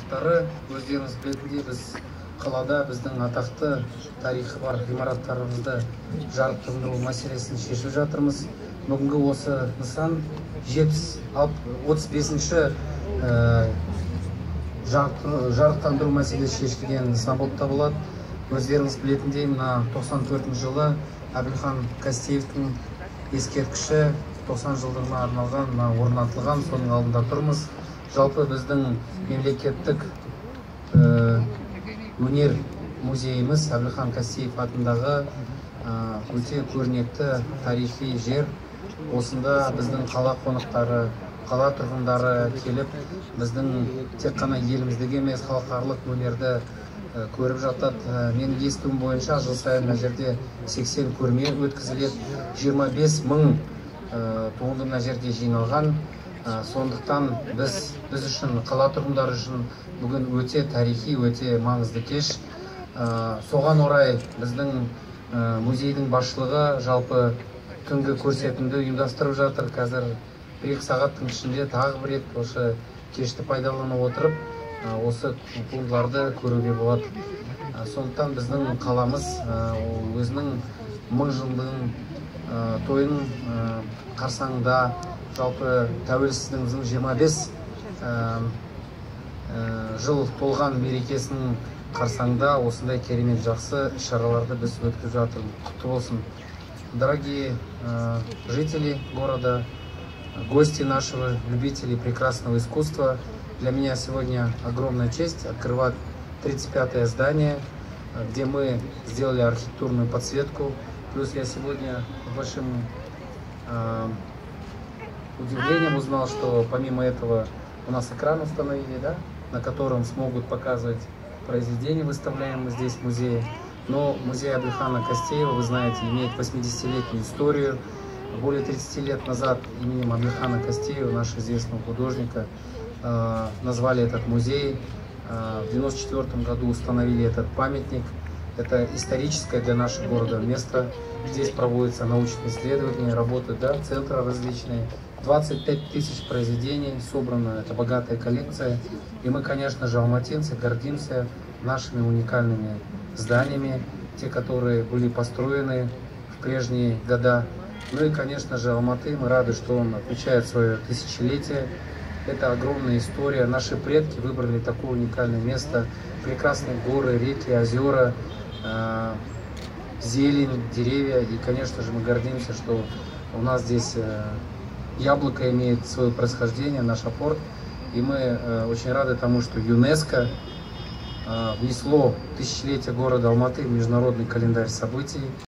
авторы өздеріңіз білетіндей біз қалада біздің атақты тарихы бар ғимараттарымызды жарықтандыру мәселесін шешіп жатырмыз. Бүгінгі осы нысан жетпіс отыз бесінші жарықтандыру мәселесі шешілген нысан болып табылады. Өздеріңіз білетіндей мына тоқсан төртінші жылы әбілхан қастеевтің ескерткіші тоқсан жылдығына арналған мына орнатылған соның алдында тұрмыз. Жалпы біздің мемлекеттік өнер музейіміз әбілхан қастеев атындағы өте көрнекті тарихи жер. Осында біздің қала қонақтары қала тұрғындары келіп біздің тек қана еліміздегі емес халықаралық өнерді көріп жатады. Менің естуім бойынша жыл сайын мына жерде 80 көрме өткізіледі. 25 мың туынды мына жерде жиналған. Сондықтан біз біз үшін қала тұрғындары үшін бүгін өте тарихи өте маңызды кеш. Соған орай біздің музейдің басшылығы жалпы түнгі көрсетімді ұйымдастырып жатыр. Қазір бір екі сағаттың ішінде тағы бір рет осы кешті пайдалана отырып осы туындыларды көруге болады. Сондықтан біздің қаламыз өзінің мың жылдығын тойын қарсаңында жалпы тәуелсіздігіміздің жиырма бес жыл толған мерекесінің қарсаңында осындай керемет жақсы іс шараларды біз өткізіп жатырмыз құтты болсын дорогие жители города гости нашего любители прекрасного искусства для меня сегодня огромная честь открывать 35-е здание где мы сделали архитектурную подсветку плюс я сегодня большим удивлением узнал что помимо этого у нас экран установили да на котором смогут показывать произведения, выставляемые здесь в музее. Но музей Абельхана Костеева, вы знаете, имеет 80-летнюю историю. Более 30 лет назад именем Абельхана Костеева, нашего известного художника, назвали этот музей. В 1994 году установили этот памятник. Это историческое для нашего города место. Здесь проводятся научные исследования, работают да, центры различные. 25 тысяч произведений собрано, это богатая коллекция. И мы, конечно же, алматинцы, гордимся нашими уникальными зданиями, те, которые были построены в прежние года. Ну и, конечно же, Алматы, мы рады, что он отмечает свое тысячелетие. Это огромная история. Наши предки выбрали такое уникальное место. Прекрасные горы, реки, озера, зелень, деревья. И, конечно же, мы гордимся, что у нас здесь э, яблоко имеет свое происхождение, наш апорт. И мы э, очень рады тому, что ЮНЕСКО э, внесло тысячелетие города Алматы в международный календарь событий.